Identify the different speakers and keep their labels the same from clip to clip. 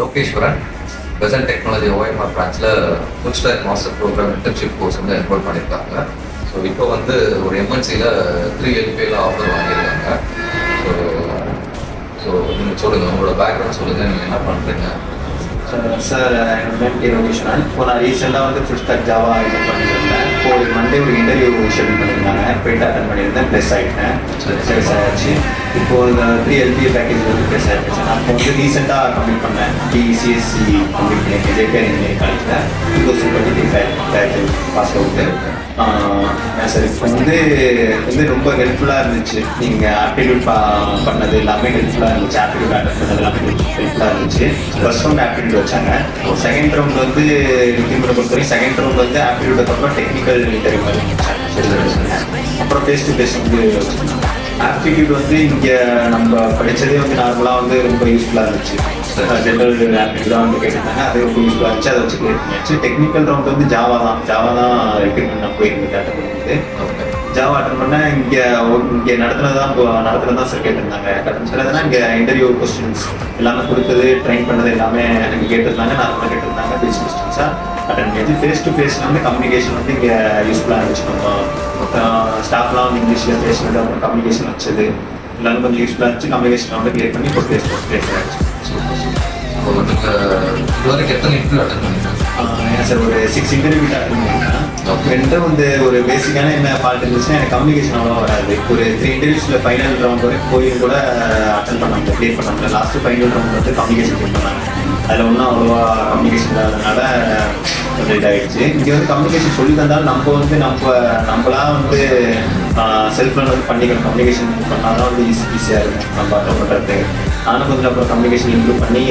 Speaker 1: Logeswaran Besant technology OMR பிரான்ச்சில் full stack master program internship course வந்து enrol பண்ணியிருக்காங்க. So இப்போ வந்து ஒரு எம்என்சியில் த்ரீ எல்பியில் ஆஃபர் வாங்கியிருக்காங்க. ஸோ ஸோ நீங்கள் சொல்லுங்கள் உங்களோட பேக்ரவுண்ட் சொல்லுங்கள் நீங்கள் என்ன பண்ணுறீங்க
Speaker 2: சார் என்னோட நேம் கே லோகேஸ்வரன். இப்போ நான் ரீசெண்டாக வந்து ஃபுல் ஸ்டாக் ஜாவா இது பண்ணியிருக்கேன் இப்போ ஒரு மண்டே ஒரு இன்டர்வியூ ஷெடியூல் பண்ணியிருந்தாங்க போயிட்டு அட்டன் பண்ணியிருந்தேன் ப்ளஸ் ஆகிட்டேன் ப்ளஸ் ஆகிடுச்சு இப்போ இந்த த்ரீ எல்பிஏ பேக்கேஜ் வந்து ப்ளஸ் ஆகிடுச்சு நான் இப்போ வந்து ரீசெண்டாக கம்ப்ளீட் பண்ணேன். பிசிஎஸ்சி கம்ப்ளீட் பண்ணியிருக்கேன். ஜேபிஆர் இன்ஜினியரிங் காலேஜில் two thousand twenty five pass out sir இப்போ வந்து வந்து ரொம்ப ஹெல்ப்ஃபுல்லாக இருந்துச்சு. நீங்கள் ஆப்டிடியூட் பண்ணது எல்லாமே ஹெல்ப்ஃபுல்லாக இருந்துச்சு. ஆப்டிடியூட் அட்டன் பண்ணது எல்லாமே ஹெல்ப்ஃபுல்லாக இருந்துச்சு. ஃபர்ஸ்ட் ரவுண்ட் ஆப்டிடியூட் வச்சாங்க. செகண்ட் ரவுண்ட் வந்து நிதிமுறை பொறுத்தவரைக்கும் செகண்ட் ரவுண்ட் வந்து ஆப்டிடியூட் அப்புறம் டெக்னிக்கல் இன்டர்வியூ அப்புறம் ஃபேஸ் டு ஃபேஸ் வந்து ஆப்டிடியூட் வந்து இங்கே நம்ம படித்ததே வந்து நார்மலாக வந்து ரொம்ப யூஸ்ஃபுல்லாக இருந்துச்சு. ஜென்ரல் ஆப்டிடியூடாக வந்து கேட்டிருந்தாங்க. அது ரொம்ப யூஸ்ஃபுல்லாக இருந்துச்சு. அதை வச்சு கிளியர் டெக்னிக்கல் ரவுண்ட் வந்து ஜாவா தான். ஜாவா தான் ரெக்கமெண்ட் நான் போயிருந்தேன் அட்டன் பண்ணுறது ஜாவா அட்டன் பண்ண இங்கே இங்கே நடத்துனது தான் நடத்துனது தான் சார் கேட்டிருந்தாங்க நடத்துனதுனா இங்கே இன்டர்வியூ கொஸ்டின்ஸ் எல்லாமே கொடுத்தது ட்ரைன் பண்ணது எல்லாமே எனக்கு கேட்டிருந்தாங்க. நார்மலாக கேட்டிருந்தாங்க. பேசிக் கொஸ்டின்ஸாக அட்டன் பண்ணியாச்சு ஃபேஸ் டு ஃபேஸ் வந்து கம்யூனிகேஷன் வந்து இங்கே யூஸ்ஃபுல்லாக இருந்துச்சு நம்ம ஸ்டாஃப்லாம் வந்து இங்கிலீஷில் பேசினது அப்புறம் கம்யூனிகேஷன் வச்சது எல்லாமே கொஞ்சம் யூஸ்ஃபுல்லாக இருந்துச்சு கம்யூனிகேஷன் வந்து கிளியர் பண்ணி இப்போ ஃபேஸ் டு ஃபேஸ்
Speaker 1: எத்தனை இன்டர்வியூ அட்டன் பண்ணிருக்கீங்க?
Speaker 2: ஏன் சார் ஒரு சிக்ஸ் இன்டர்வியூ அட்டன் பண்ணியிருக்கேன் வந்து ஒரு பேசிக்கான என்ன ஃபால்ட் இருந்துச்சுன்னா எனக்கு கம்யூனிகேஷன் அவ்வளோ வராது. ஒரு த்ரீ இன்டர்வியூஸில் ஃபைனல் ரவுண்ட் வரைக்கும் போய் கூட அட்டன் பண்ண முடியல கிளியர் பண்ண முடியல லாஸ்ட் ஃபைனல் ரவுண்ட் வந்து கம்யூனிகேஷன் பண்ணாங்க. அதில் ஒன்றும் அவ்வளோவா கம்யூனிகேஷன் இல்லாதனால கொஞ்சம் இதாகிடுச்சு இங்கே வந்து கம்யூனிகேஷன் சொல்லி தந்தாலும் நம்ம வந்து நம்ம நம்மளா வந்து செல்ஃப் வந்து பண்ணிக்கணும். கம்யூனிகேஷன் பண்ணால் தான் வந்து ஈஸி ஈஸியாக இருக்கும். நம்ம அட்டன் பண்ணுறது நானும் கொஞ்சம் அப்புறம் கம்யூனிகேஷன் இம்ப்ரூவ் பண்ணி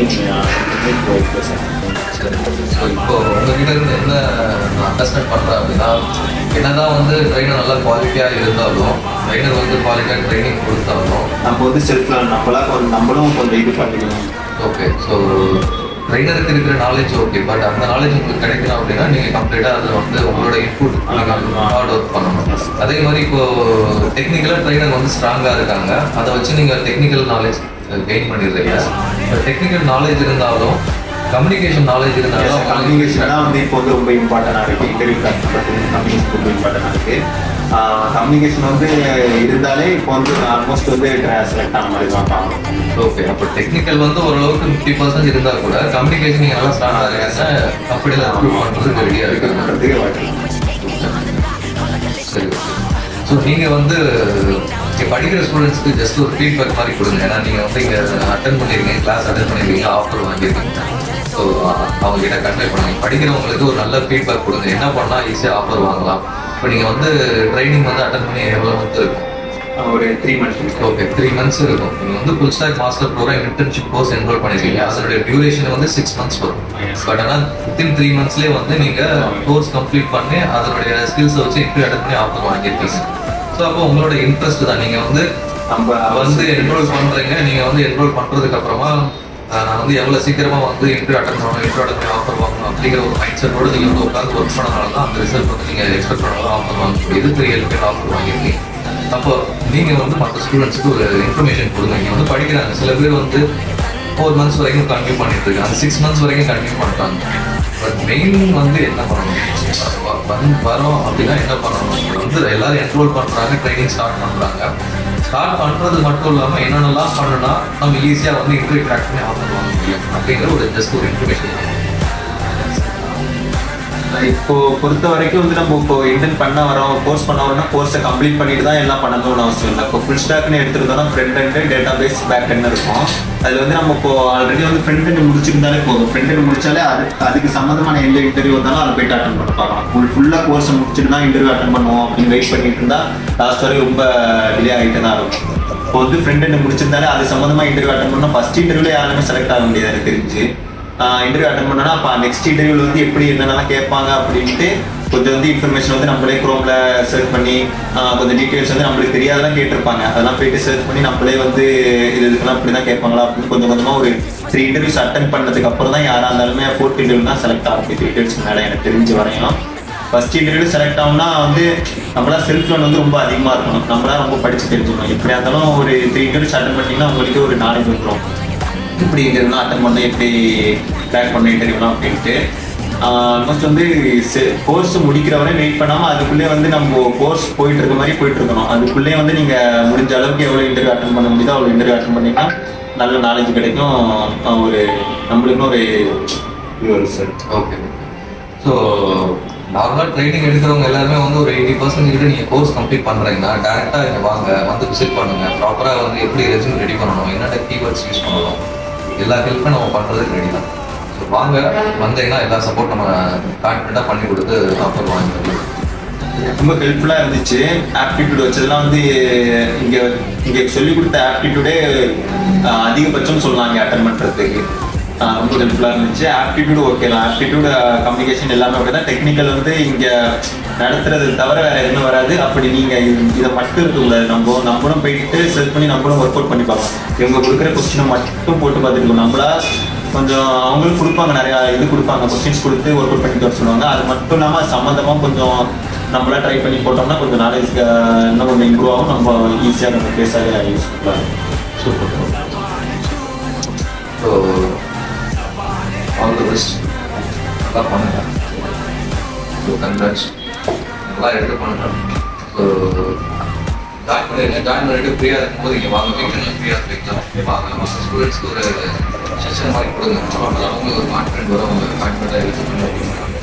Speaker 2: சரி
Speaker 1: ஸோ இப்போ உங்ககிட்ட இருந்து என்ன நான் அண்டர்ஸ்டாண்ட் பண்ணுறேன் அப்படின்னா என்னதான் வந்து ட்ரைனர் நல்லா குவாலிட்டியாக இருந்தாலும் ட்ரைனர் வந்து குவாலிட்டியாக ட்ரைனிங் கொடுத்தாலும்
Speaker 2: நம்ம வந்து செல்ஃப் நம்மளா கொஞ்சம் நம்மளும் கொஞ்சம் இது பண்ணிக்கணும்.
Speaker 1: ஓகே ஸோ ட்ரைனருக்கு இருக்கிற நாலேஜ் ஓகே பட் அந்த நாலேஜ் உங்களுக்கு கிடைக்கணும் அப்படின்னா நீங்கள் கம்ப்ளீட்டாக அதில் வந்து உங்களோட இன்புட் ஹார்ட் ஒர்க் பண்ணணும். அதே மாதிரி இப்போ டெக்னிக்கலாக ட்ரைனர் வந்து ஸ்ட்ராங்காக இருக்காங்க. அதை வச்சு நீங்கள் டெக்னிக்கல் நாலேஜ் கெயின் பண்ணிடுறீங்க. டெக்னிக்கல் நாலேஜ் இருந்தாலும் கம்யூனிகேஷன் நாலேஜ் இருந்தாலும்
Speaker 2: கம்யூனிகேஷன் தான் வந்து இப்போ வந்து ரொம்ப இம்பார்ட்டண்டாக இருக்குது இன்டர்வியூ கம்யூனிகேஷன் ரொம்ப இம்பார்ட்டண்டாக இருக்குது கம்யூனிகேஷன் வந்து இருந்தாலே இப்போ வந்து ஆல்மோஸ்ட் வந்து செலக்ட் ஆன மாதிரி தான்
Speaker 1: ஓகே அப்போ டெக்னிக்கல் வந்து ஓரளவுக்கு ஃபிஃப்டி பர்சன்ட் இருந்தால் கூட கம்யூனிகேஷன் நல்லா இருக்காங்க கம்பெனியில் அப்ரூவ் பண்ணுறதுக்கு ரெடியாக சரி ஸோ நீங்கள் வந்து இங்கே படிக்கிற ஸ்டூடெண்ட்ஸ்க்கு ஜஸ்ட் ஒரு ஃபீட்பேக் மாதிரி கொடுங்க. ஏன்னா நீங்கள் வந்து இங்கே அட்டன் பண்ணியிருக்கீங்க கிளாஸ் அட்டன் பண்ணியிருக்கீங்க ஆஃபர் வாங்கியிருக்கீங்க. ஸோ அவங்ககிட்ட கன்வே பண்ணுங்க. படிக்கிறவங்களுக்கு ஒரு நல்ல ஃபீட்பேக் கொடுங்க. என்ன பண்ணால் ஈஸியாக ஆஃபர் வாங்கலாம். இப்போ நீங்கள் வந்து ட்ரைனிங் வந்து அட்டன் பண்ணி எவ்வளோ வந்து இருக்கும்
Speaker 2: ஒரு three months
Speaker 1: okay three months இருக்கும். நீங்கள் வந்து full stack master program internship course enroll பண்ணிருக்கீங்க. அதனுடைய டியூரேஷன் வந்து சிக்ஸ் மந்த்ஸ் வரும். பட் ஆனால் வித்தின் த்ரீ மந்த்ஸ்லேயே வந்து நீங்கள் கோர்ஸ் கம்ப்ளீட் பண்ணி அதனுடைய ஸ்கில்ஸை வச்சு இன்டர்வியூ அட்டன் பண்ணி ஆஃபர் வாங்கியிருக்கீங்க ஸோ அப்போ உங்களோட இன்ட்ரெஸ்ட் தான். நீங்கள் வந்து
Speaker 2: நம்ம
Speaker 1: வந்து என்ரோல் பண்ணுறீங்க நீங்கள் வந்து என்ரோல் பண்ணுறதுக்கு அப்புறமா நான் வந்து எவ்வளோ சீக்கிரமாக வந்து இன்டர்வியூ அட்டன் பண்ணணும் இன்டர்வியூ அட்டன் பண்ணி ஆஃபர் வாங்கணும் அப்படிங்கிற ஒரு மைண்ட் செட்டோட நீங்கள் வந்து உட்காந்து ஒர்க் பண்ணனால தான் அந்த ரிசல்ட் வந்து நீங்கள் எக்ஸ்பெக்ட் பண்ணாலும் ஆஃபர் வாங்க முடியுது த்ரீ எல்பி ஆஃபர் வாங்கியிருக்கீங்க அப்போ நீங்கள் வந்து மற்ற ஸ்டூடெண்ட்ஸ்க்கு ஒரு இன்ஃபர்மேஷன் கொடுங்க. இங்கே வந்து படிக்கிறாங்க. சில பேர் வந்து ஃபோர் மந்த்ஸ் வரைக்கும் கண்டினியூ பண்ணிட்டு இருக்காங்க. சிக்ஸ் மந்த்ஸ் வரைக்கும் கண்டினியூ பண்ணுறாங்க பட் மெயின் வந்து என்ன பண்ணணும்? வந்து வரோம் அப்படின்னா என்ன பண்ணணும்? வந்து எல்லாரும் என்ரோல் பண்ணுறாங்க ட்ரைனிங் ஸ்டார்ட் பண்ணுறாங்க ஸ்டார்ட் பண்ணுறது மட்டும் இல்லாமல் என்னென்னலாம் பண்ணுனா நம்ம ஈஸியாக வந்து இன்டர்வியூ கிராக் பண்ணி ஆஃபர் வாங்க முடியும் அப்படிங்கிற ஒரு ஜஸ்ட் ஒரு இன்ஃபர்மேஷன்
Speaker 2: இப்போ பொறுத்த வரைக்கும் வந்து நம்ம இப்போ இன்டென்ட் பண்ண வரோம் கோர்ஸ் பண்ண வரோம்னா கோர்ஸை கம்ப்ளீட் பண்ணிட்டு தான் எல்லாம் பண்ணணும்னு அவசியம் இல்லை. இப்போ ஃபுல் ஸ்டாக்னு எடுத்துருந்தோம்னா front and database back end இருக்கும். அதில் வந்து நம்ம இப்போ ஆல்ரெடி வந்து ஃப்ரண்ட் அண்ட் முடிச்சிருந்தாலே போதும். ஃப்ரண்ட் அண்ட் முடிச்சாலே அது அதுக்கு சம்மந்தமான எந்த இன்டர்வியூ வந்தாலும் அதை போயிட்டு அட்டன் பண்ண பார்க்கலாம். ஃபுல் ஃபுல்லாக கோர்ஸை முடிச்சுட்டு தான் இன்டர்வியூ அட்டன் பண்ணுவோம் அப்படின்னு வெயிட் பண்ணிட்டு இருந்தால் லாஸ்ட் வரைக்கும் ரொம்ப டிலே ஆகிட்டு தான் இருக்கும். இப்போ வந்து ஃப்ரண்ட் அண்ட் முடிச்சிருந்தாலே அது சம்மந்தமாக இன்டர்வியூ அட்டன் பண்ணால் ஃபர்ஸ்ட் இன்டர்வியூல யாருமே செலக்ட் ஆக முடியாது எனக்கு தெரிஞ்சு. இன்டர்வியூ அட்டன் பண்ணனா அப்போ நெக்ஸ்ட் இன்டர்வியூல வந்து எப்படி என்னென்னலாம் கேட்பாங்க அப்படின்ட்டு கொஞ்சம் வந்து இன்ஃபர்மேஷன் வந்து நம்மளே குரோம்ல சர்ச் பண்ணி கொஞ்சம் டீட்டெயில்ஸ் வந்து நம்மளுக்கு தெரியாதெல்லாம் கேட்டிருப்பாங்க. அதெல்லாம் போயிட்டு சர்ச் பண்ணி நம்மளே வந்து இது இதுக்கெல்லாம் இப்படி தான் கேட்பாங்களா அப்படின்னு கொஞ்சம் கொஞ்சமாக ஒரு த்ரீ இன்டர்வியூஸ் அட்டன் பண்ணதுக்கு அப்புறம் தான் யாராக இருந்தாலுமே ஃபோர்த் இன்டர்வியூ தான் செலக்ட் ஆகும். த்ரீ மேலே எனக்கு தெரிஞ்சு வரையும் ஃபர்ஸ்ட் இன்டர்வியூ செலக்ட் ஆகும்னா வந்து நம்மளா செல்ஃப் லோன் வந்து ரொம்ப அதிகமாக இருக்கணும். நம்மளா ரொம்ப படிச்சு தெரிஞ்சுக்கணும். எப்படியா இருந்தாலும் ஒரு த்ரீ இன்டர்வியூஸ் அட்டன் பண்ணிங்கன்னா உங்களுக்கு ஒரு நாலேஜ் வந்துடும் இப்படி இதெல்லாம் அட்டன் பண்ண எப்படி கிராக் பண்ண இன்டர்வியூலாம் அப்படின்ட்டு ஆல்மோஸ்ட் வந்து கோர்ஸ் முடிக்கிற வரை வெயிட் பண்ணாமல் அதுக்குள்ளே வந்து நம்ம கோர்ஸ் போயிட்டு இருக்க மாதிரி போயிட்டு இருக்கணும். அதுக்குள்ளே வந்து நீங்கள் முடிஞ்ச அளவுக்கு எவ்வளோ இன்டர்வியூ அட்டன் பண்ண முடியுதோ அவ்வளோ இன்டர்வியூ அட்டன் பண்ணிங்கன்னா நல்ல நாலேஜ் கிடைக்கும். ஒரு நம்மளுக்கும் ஒரு
Speaker 1: ஓகே ஸோ நார்மலாக ட்ரைனிங் எடுக்கிறவங்க எல்லாருமே வந்து ஒரு எயிட்டி பர்சன்ட் கிட்ட நீங்கள் கோர்ஸ் கம்ப்ளீட் பண்ணுறீங்கன்னா டேரெக்டாக இங்கே வாங்க வந்து விசிட் பண்ணுங்கள் ப்ராப்பராக வந்து எப்படி ரெஸ்யூம் ரெடி பண்ணணும் என்னென்ன கீவேர்ட்ஸ் யூஸ் பண்ணணும் எல்லா ஹெல்ப்பும் நம்ம பண்ணுறதுக்கு ரெடி தான். ஸோ வாங்க வந்தீங்கன்னா எல்லா சப்போர்ட் நம்ம கான்ஃபிடண்ட்டாக பண்ணி கொடுத்து ஆஃபர் வாங்கி
Speaker 2: ரொம்ப ஹெல்ப்ஃபுல்லாக இருந்துச்சு. ஆப்டிடியூட் வச்சதெல்லாம் வந்து இங்கே இங்கே சொல்லிக் கொடுத்த ஆப்டிடியூடே அதிகபட்சம் சொல்லலாம் அட்டன் பண்ணுறதுக்கு ரொம்ப ஹெல்ப்ஃபுல்லாக இருந்துச்சு. ஆப்டிடியூடு ஓகே தான். ஆப்டிடியூடு கம்யூனிகேஷன் எல்லாமே ஓகே தான். டெக்னிக்கல் வந்து இங்கே நடத்துறது தவிர வேறு எதுவும் வராது. அப்படி நீங்கள் இதை மட்டும் இருக்கக்கூடாது நம்ம நம்மளும் போயிட்டு செல் பண்ணி நம்மளும் ஒர்க் அவுட் பண்ணி பார்ப்போம் இவங்க கொடுக்குற கொஸ்டினை மட்டும் போட்டு பார்த்துட்டு நம்மளா கொஞ்சம் அவங்களுக்கு கொடுப்பாங்க நிறையா இது கொடுப்பாங்க. கொஸ்டின்ஸ் கொடுத்து ஒர்க் அவுட் பண்ணிட்டு வர சொல்லுவாங்க. அது மட்டும் இல்லாமல் சம்மந்தமாக கொஞ்சம் நம்மளா ட்ரை பண்ணி போட்டோம்னா கொஞ்சம் நாலேஜ் இன்னும் கொஞ்சம் இம்ப்ரூவ் ஆகும். நம்ம ஈஸியாக நம்ம பேசாதே யூஸ் பண்ணலாம்.
Speaker 1: சூப்பர். ஸோ ஆல் நல்லா பண்ணுங்க. ஸோ கங்க்ராட்ஸ் நல்லா எடுத்து பண்ணுங்க. ஸோ ஜாயின் பண்ணிடுங்க ஜாயின் பண்ணிட்டு ஃப்ரீயாக இருக்கும்போது இங்கே வாங்க. வைக்கணும் ஃப்ரீயாக வைக்கலாம் வாங்க. ஸ்டூடெண்ட்ஸ்க்கு ஒரு செஷன் மாதிரி கொடுங்க. அப்போ அவங்களுக்கு ஒரு கான்ஃபிடென்ட் வரும். அவங்க கான்ஃபிடென்ட்டாக எடுத்து பண்ணி